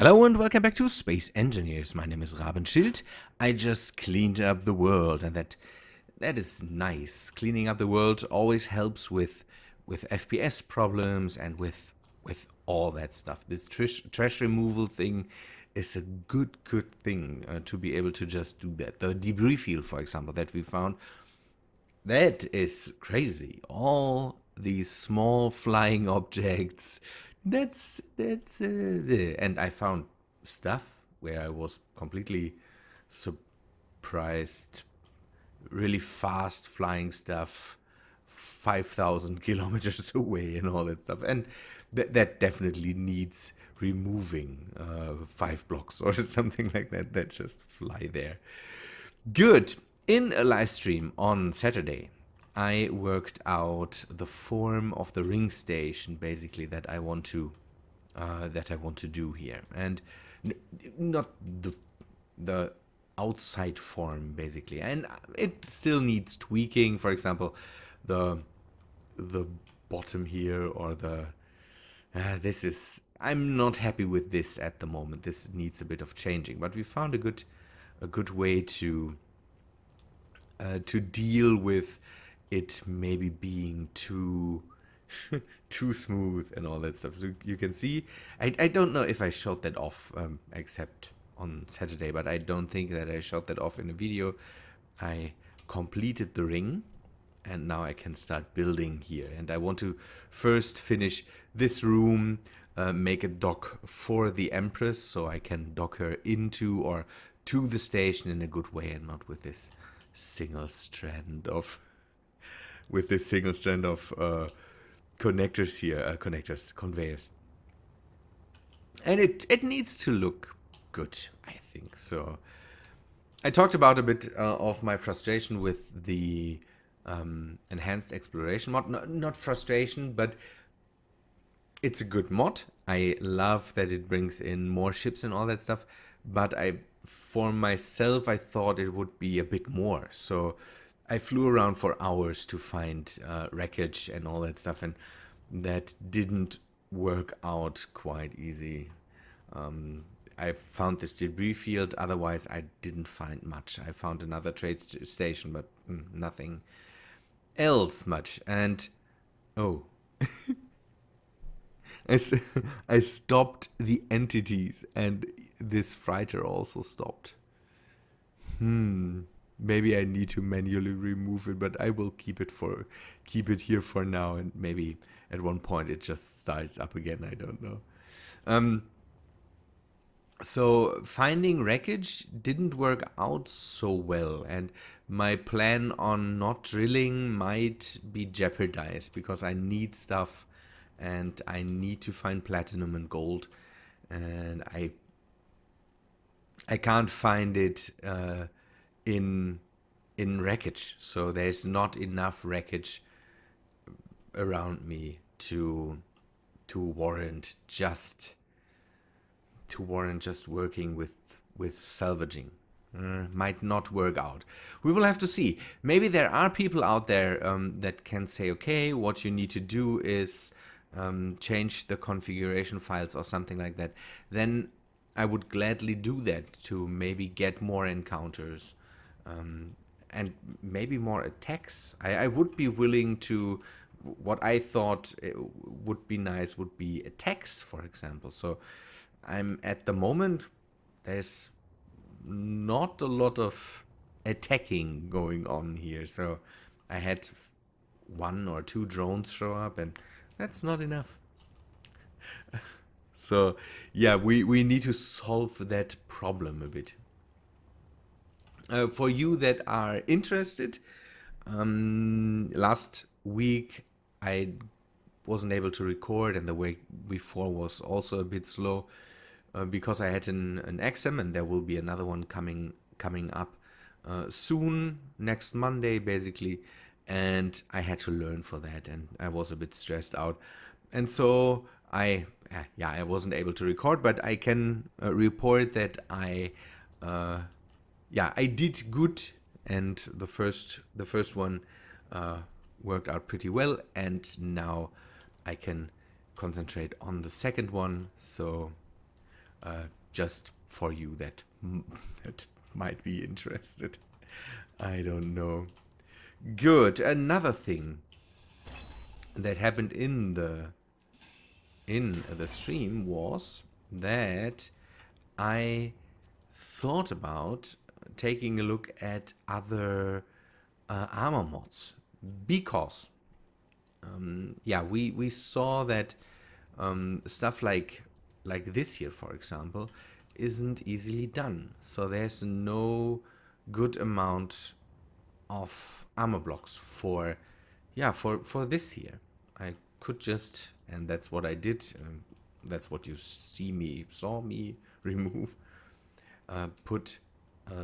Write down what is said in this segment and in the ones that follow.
Hello and welcome back to Space Engineers. My name is Rabenschild. I just cleaned up the world and that that is nice. Cleaning up the world always helps with with FPS problems and with with all that stuff. This trash, removal thing is a good good thing uh, to be able to just do that. The debris field, for example, that we found that is crazy. All these small flying objects that's that's uh, and I found stuff where I was completely surprised. Really fast flying stuff, five thousand kilometers away, and all that stuff, and that that definitely needs removing uh, five blocks or something like that that just fly there. Good. In a live stream on Saturday, I worked out the form of the ring station basically that I want to uh, that I want to do here. And not the the outside form basically. And it still needs tweaking. For example the the bottom here or the uh, this is I'm not happy with this at the moment. This needs a bit of changing. But we found a good a good way to uh, to deal with it maybe being too too smooth and all that stuff. So you can see, I, I don't know if I showed that off um, except on Saturday, but I don't think that I showed that off in a video. I completed the ring and now I can start building here. And I want to first finish this room, uh, make a dock for the Empress so I can dock her into or to the station in a good way and not with this single strand of with this single strand of uh, connectors here, uh, connectors, conveyors. And it, it needs to look good, I think. So I talked about a bit uh, of my frustration with the um, enhanced exploration mod. No, not frustration, but it's a good mod. I love that it brings in more ships and all that stuff. But I, for myself, I thought it would be a bit more. So I flew around for hours to find uh, wreckage and all that stuff, and that didn't work out quite easy. Um, I found this debris field, otherwise I didn't find much. I found another trade station, but mm, nothing else much. And oh, I, I stopped the entities, and this freighter also stopped. Hmm maybe I need to manually remove it, but I will keep it for keep it here for now, and maybe at one point it just starts up again. I don't know. Um, so finding wreckage didn't work out so well, and my plan on not drilling might be jeopardized because I need stuff, and I need to find platinum and gold, and I I can't find it. Uh, in in wreckage. So there's not enough wreckage around me to to warrant just to warrant just working with with salvaging. Uh, might not work out. We will have to see. Maybe there are people out there um, that can say, okay, what you need to do is um, change the configuration files or something like that. Then I would gladly do that to maybe get more encounters um, and maybe more attacks. I, I would be willing to. What I thought would be nice would be attacks, for example. So I'm at the moment there's not a lot of attacking going on here. So I had one or two drones show up, and that's not enough. so yeah, we we need to solve that problem a bit. Uh, for you that are interested, um, last week I wasn't able to record, and the week before was also a bit slow uh, because I had an, an exam, and there will be another one coming coming up uh, soon, next Monday, basically. And I had to learn for that, and I was a bit stressed out, and so I yeah I wasn't able to record, but I can uh, report that I uh, yeah, I did good, and the first the first one uh, worked out pretty well, and now I can concentrate on the second one. So uh, just for you that that might be interested. I don't know. Good. Another thing that happened in the in the stream was that I thought about taking a look at other uh, armor mods because um, yeah we we saw that um, stuff like like this here for example isn't easily done. So there's no good amount of armor blocks for yeah for for this here. I could just and that's what I did um, that's what you see me saw me remove uh, put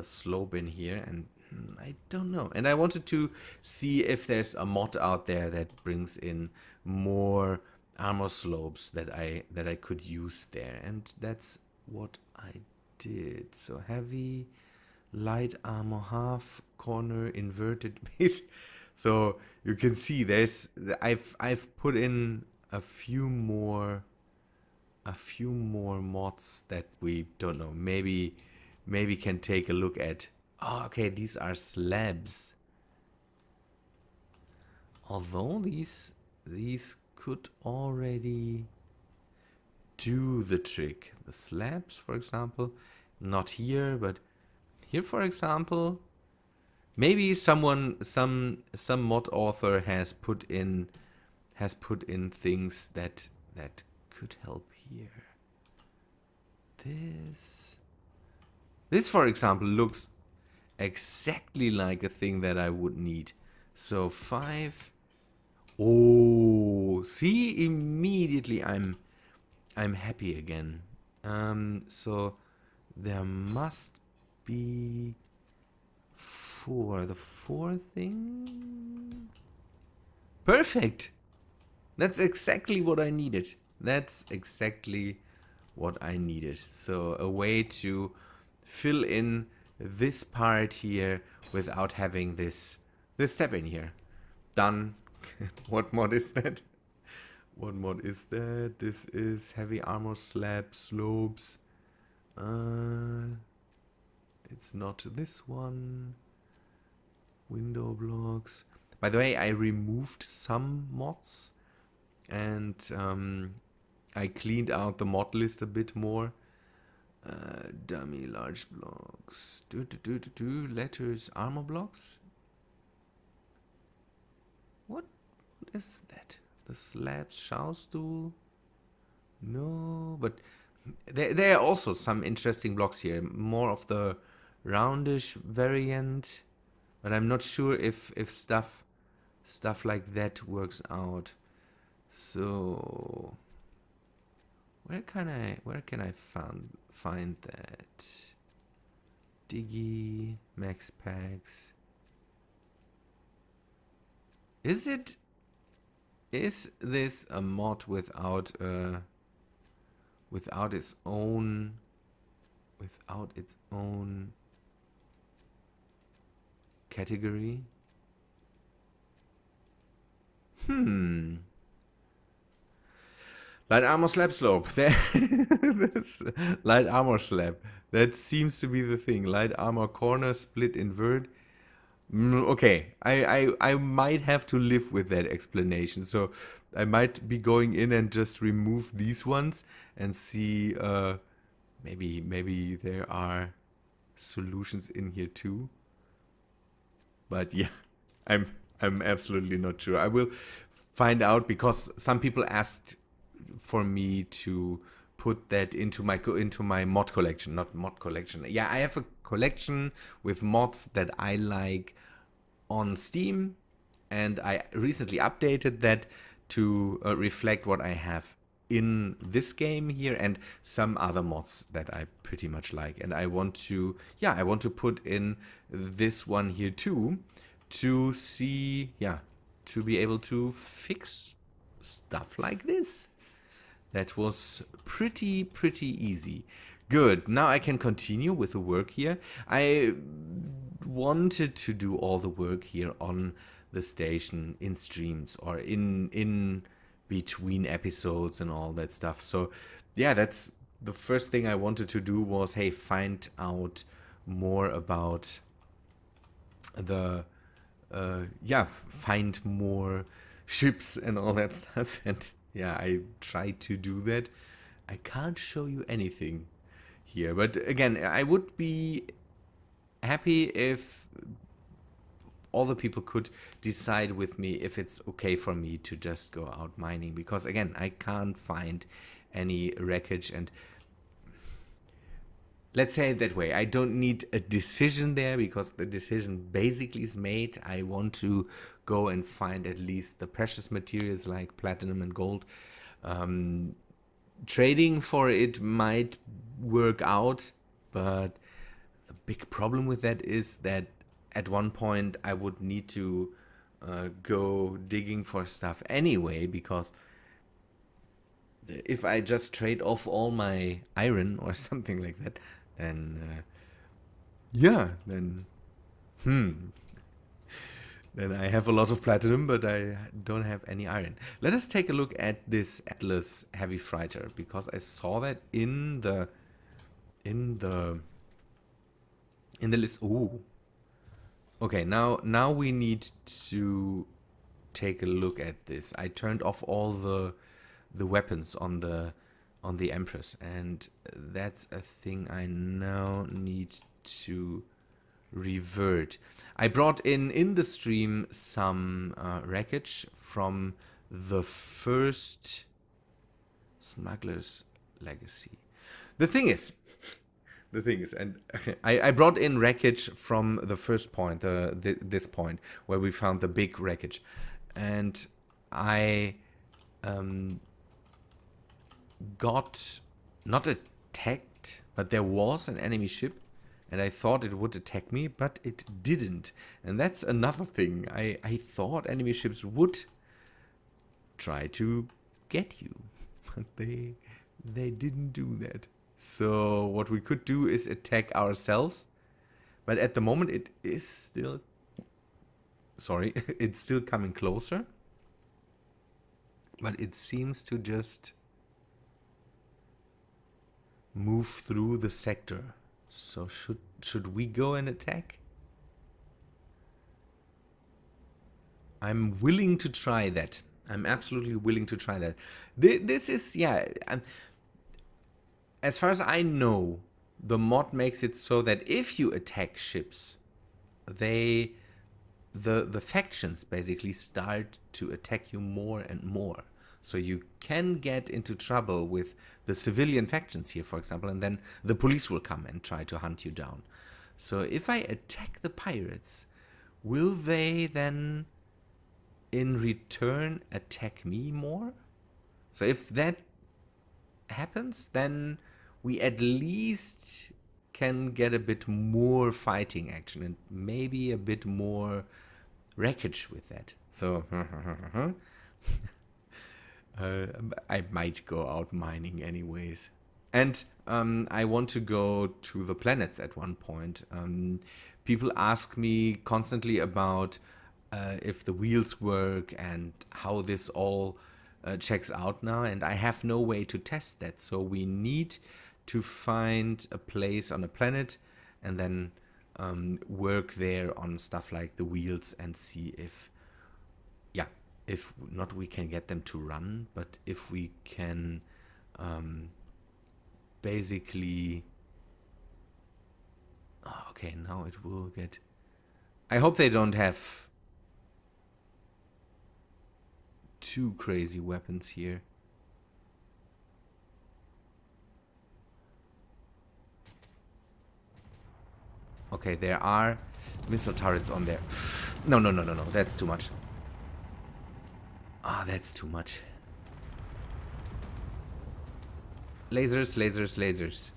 slope in here and hmm, I don't know. And I wanted to see if there's a mod out there that brings in more armor slopes that I that I could use there. And that's what I did. So heavy light armor half corner inverted base. So you can see there's I've I've put in a few more a few more mods that we don't know. Maybe maybe can take a look at oh okay these are slabs although these these could already do the trick the slabs for example not here but here for example maybe someone some some mod author has put in has put in things that that could help here. This this for example looks exactly like a thing that I would need. So five Oh see immediately I'm I'm happy again. Um so there must be four. The four thing Perfect! That's exactly what I needed. That's exactly what I needed. So a way to fill in this part here without having this this step in here. Done. what mod is that? What mod is that? This is heavy armor slab slopes. Uh, it's not this one. Window blocks. By the way, I removed some mods and um, I cleaned out the mod list a bit more. Uh, dummy large blocks. Do, do, do, do, do. Letters, armor blocks. What? What is that? The slabs, Schaustuhl? No, but there, there are also some interesting blocks here. More of the roundish variant, but I'm not sure if if stuff stuff like that works out. So where can I where can I find find that? Diggy Max Packs. Is it is this a mod without uh without its own without its own category? Hmm. Light armor slab slope. That's light armor slab. That seems to be the thing. Light armor corner split invert. Mm, okay, I, I I might have to live with that explanation. So I might be going in and just remove these ones and see. Uh, maybe maybe there are solutions in here too. But yeah, I'm I'm absolutely not sure. I will find out because some people asked for me to put that into my into my mod collection, not mod collection. Yeah, I have a collection with mods that I like on Steam, and I recently updated that to uh, reflect what I have in this game here and some other mods that I pretty much like. And I want to, yeah, I want to put in this one here too to see, yeah, to be able to fix stuff like this. That was pretty, pretty easy. Good. Now I can continue with the work here. I wanted to do all the work here on the station in streams or in in between episodes and all that stuff. So yeah, that's the first thing I wanted to do was, hey, find out more about the, uh, yeah, find more ships and all that stuff. And yeah, I tried to do that. I can't show you anything here, but again, I would be happy if all the people could decide with me if it's okay for me to just go out mining because again I can't find any wreckage and let's say it that way. I don't need a decision there because the decision basically is made. I want to go and find at least the precious materials like platinum and gold. Um, trading for it might work out but the big problem with that is that at one point I would need to uh, go digging for stuff anyway because if I just trade off all my iron or something like that, then uh, yeah, then hmm, then I have a lot of platinum, but I don't have any iron. Let us take a look at this Atlas heavy freighter because I saw that in the in the in the list. Ooh, Okay, now now we need to take a look at this. I turned off all the the weapons on the on the Empress, and that's a thing I now need to revert. I brought in in the stream some uh, wreckage from the first Smuggler's Legacy. The thing is, the thing is, and I, I brought in wreckage from the first point, the, the this point where we found the big wreckage, and I um, got not attacked, but there was an enemy ship, and I thought it would attack me, but it didn't, and that's another thing. I I thought enemy ships would try to get you, but they they didn't do that. So what we could do is attack ourselves. But at the moment it is still... Sorry, it's still coming closer. But it seems to just move through the sector. So should should we go and attack? I'm willing to try that. I'm absolutely willing to try that. This is, yeah, I'm, as far as I know, the mod makes it so that if you attack ships, they the the factions basically start to attack you more and more. So you can get into trouble with the civilian factions here, for example, and then the police will come and try to hunt you down. So if I attack the pirates, will they then in return attack me more? So if that happens, then we at least can get a bit more fighting action and maybe a bit more wreckage with that. So hmm, hmm, hmm, uh, I might go out mining anyways. And um, I want to go to the planets at one point. Um, people ask me constantly about uh, if the wheels work and how this all uh, checks out now. And I have no way to test that. So we need to find a place on a planet and then um, work there on stuff like the wheels and see if, if not we can get them to run, but if we can um, basically. Oh, okay, now it will get. I hope they don't have two crazy weapons here. Okay, there are missile turrets on there. No, no, no, no, no. That's too much. Ah, oh, that's too much. Lasers, lasers, lasers.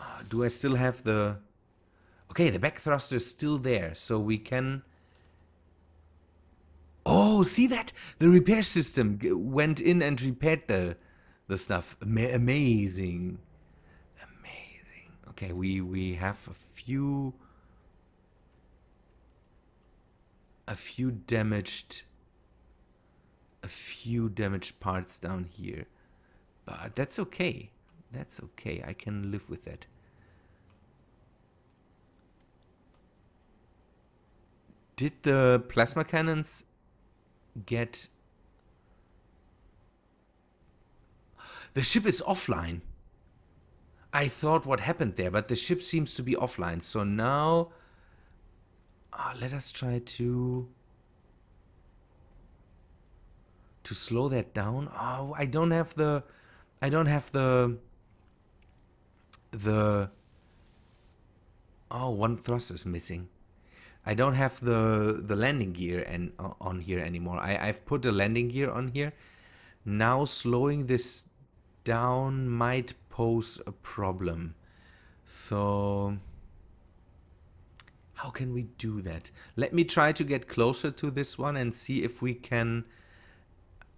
Uh, do I still have the... Okay, the back thruster is still there, so we can... Oh, see that? The repair system went in and repaired the the stuff. Ama amazing. Amazing. Okay, we, we have a few... A few damaged a few damaged parts down here. But that's okay. That's okay. I can live with that. Did the plasma cannons get... The ship is offline. I thought what happened there, but the ship seems to be offline. So now... Uh, let us try to... To slow that down. Oh, I don't have the... I don't have the... The... Oh, one thruster is missing. I don't have the the landing gear and uh, on here anymore. I I've put the landing gear on here. Now slowing this down might pose a problem. So how can we do that? Let me try to get closer to this one and see if we can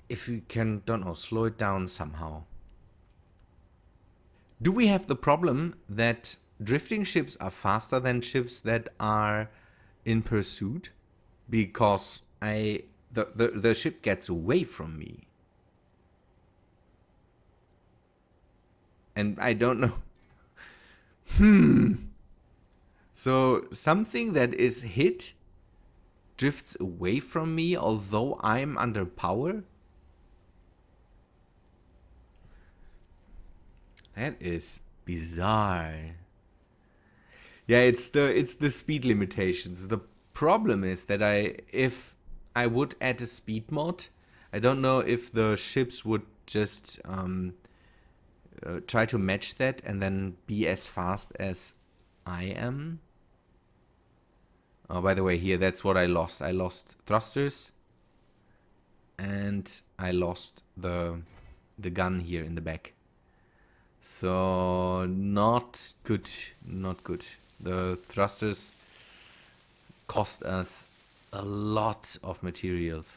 if we can don't know slow it down somehow. Do we have the problem that drifting ships are faster than ships that are in pursuit because I the, the, the ship gets away from me. And I don't know. Hmm. So something that is hit drifts away from me although I'm under power? That is bizarre. Yeah, it's the it's the speed limitations. The problem is that I if I would add a speed mod, I don't know if the ships would just um, uh, try to match that and then be as fast as I am. Oh, by the way, here that's what I lost. I lost thrusters, and I lost the the gun here in the back. So not good, not good. The thrusters cost us a lot of materials.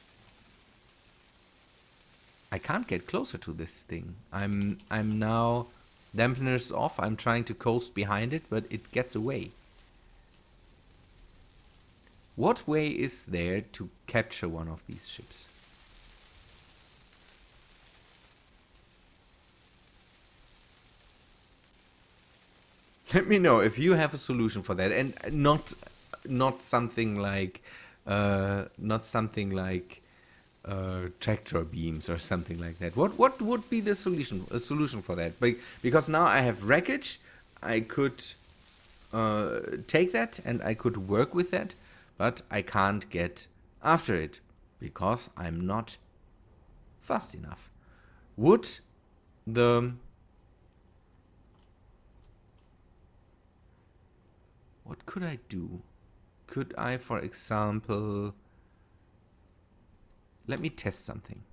I can't get closer to this thing. I'm I'm now dampeners off. I'm trying to coast behind it, but it gets away. What way is there to capture one of these ships? Let me know if you have a solution for that, and not not something like uh, not something like uh, tractor beams or something like that. What what would be the solution a solution for that? Because now I have wreckage, I could uh, take that and I could work with that, but I can't get after it because I'm not fast enough. Would the What could I do? Could I, for example... Let me test something.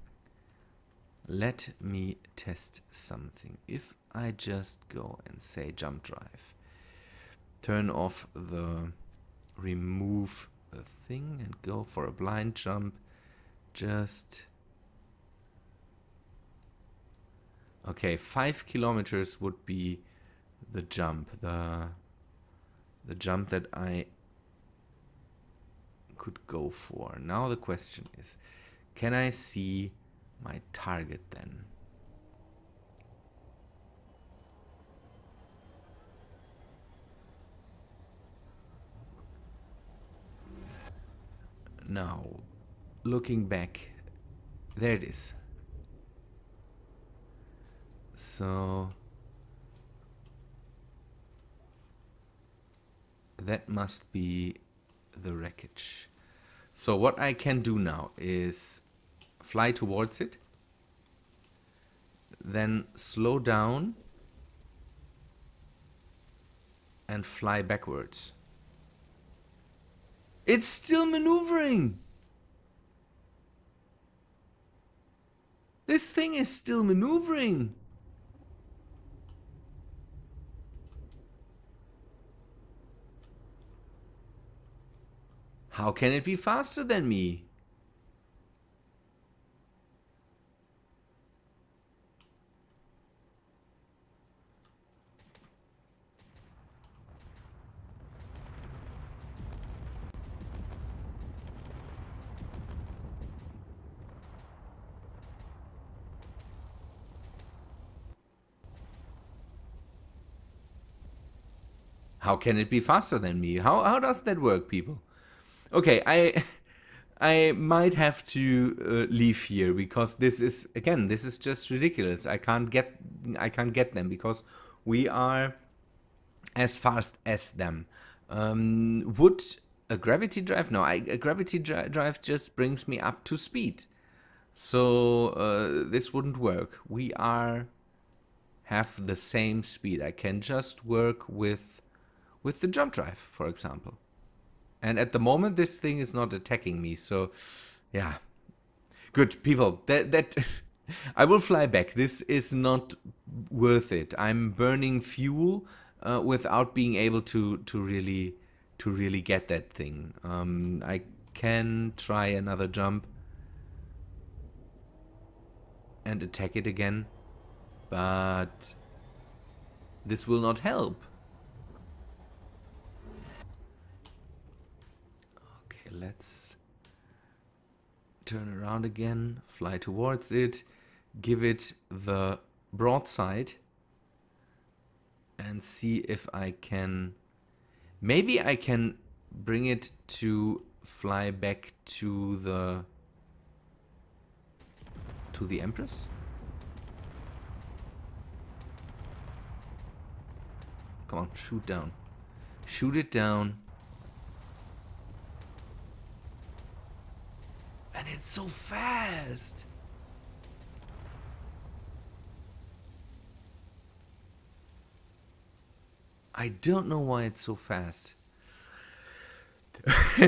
Let me test something. If I just go and say jump drive, turn off the remove the thing and go for a blind jump, just... Okay, five kilometers would be the jump, the the jump that I could go for. Now the question is, can I see my target then? Now, looking back, there it is. So that must be the wreckage. So what I can do now is fly towards it, then slow down and fly backwards. It's still maneuvering! This thing is still maneuvering! How can it be faster than me? How can it be faster than me? How how does that work, people? Okay, I I might have to uh, leave here because this is again this is just ridiculous. I can't get I can't get them because we are as fast as them. Um, would a gravity drive? No, I, a gravity dri drive just brings me up to speed. So uh, this wouldn't work. We are have the same speed. I can just work with with the jump drive, for example. And at the moment, this thing is not attacking me. So, yeah, good people. That that I will fly back. This is not worth it. I'm burning fuel uh, without being able to to really to really get that thing. Um, I can try another jump and attack it again, but this will not help. Okay, let's turn around again, fly towards it, give it the broadside and see if I can maybe I can bring it to fly back to the to the Empress? Come on shoot down. Shoot it down and it's so fast I don't know why it's so fast.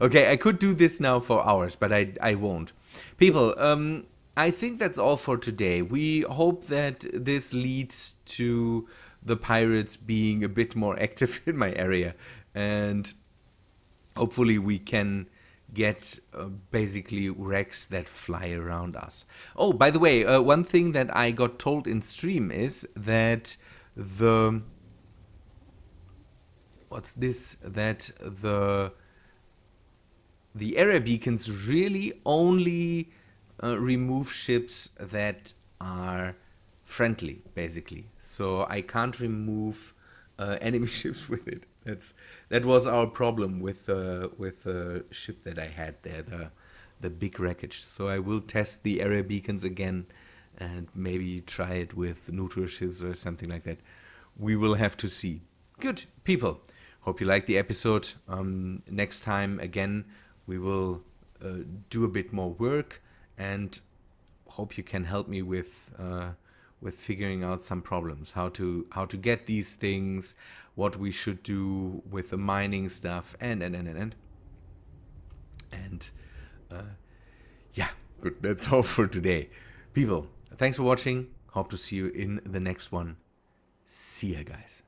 okay, I could do this now for hours, but I, I won't. People, um, I think that's all for today. We hope that this leads to the pirates being a bit more active in my area. And hopefully we can get uh, basically wrecks that fly around us. Oh, by the way, uh, one thing that I got told in stream is that the what's this? That the the area beacons really only uh, remove ships that are friendly basically. So i can't remove uh, enemy ships with it that's that was our problem with uh, with the ship that i had there the the big wreckage. So i will test the area beacons again and maybe try it with neutral ships or something like that. We will have to see. Good people. Hope you liked the episode. Um, next time, again, we will uh, do a bit more work and hope you can help me with uh, with figuring out some problems. How to how to get these things what we should do with the mining stuff and and and and and, and uh, yeah good. That's all for today. People thanks for watching. Hope to see you in the next one. See ya guys